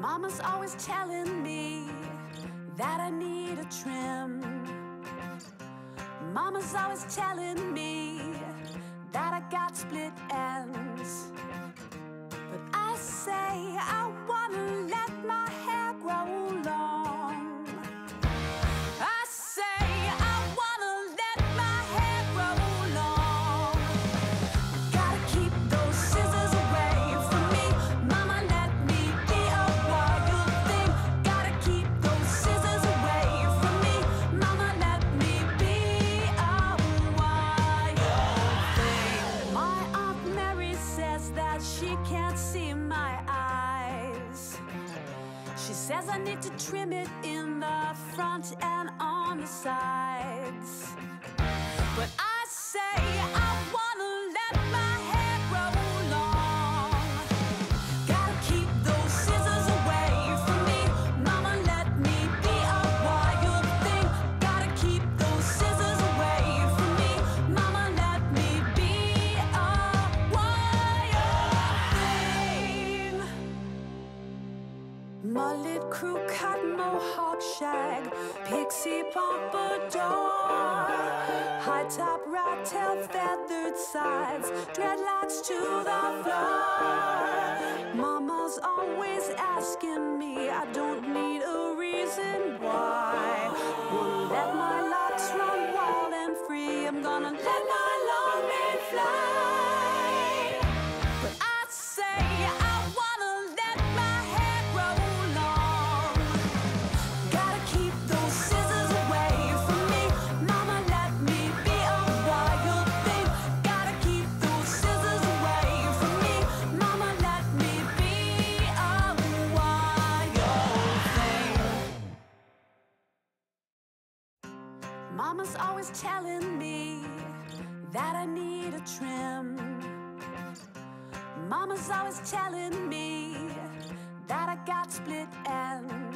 Mama's always telling me that I need a trim. Mama's always telling me that I got split ends. But I say can't see my eyes. She says I need to trim it in the front and on the sides. Mullet crew cut mohawk shag, pixie pompadour, high top rat tail feathered sides, dreadlocks to the floor. Mama's always asking me, I don't need a reason why. Wanna let my locks run wild and free. I'm gonna let my long mane fly. Mama's always telling me that I need a trim. Mama's always telling me that I got split ends.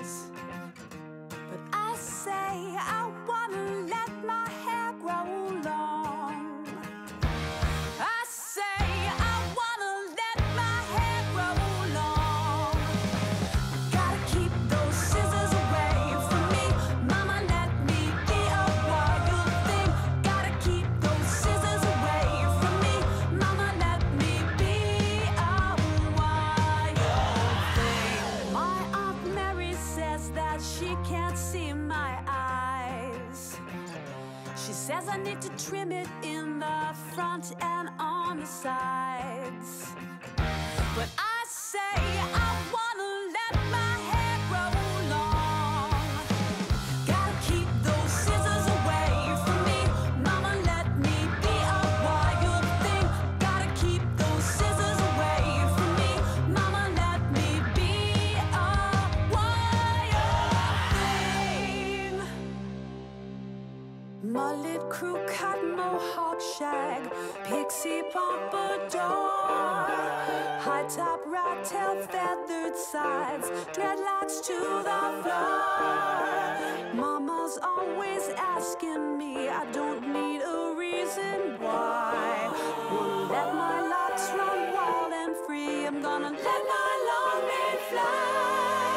She can't see my eyes. She says I need to trim it in the front and on the sides. But I say I Mullet crew cut mohawk shag, pixie pompadour, high top rat tail feathered sides, dreadlocks to the floor. Mama's always asking me, I don't need a reason why. Let my locks run wild and free. I'm gonna let my long mane fly.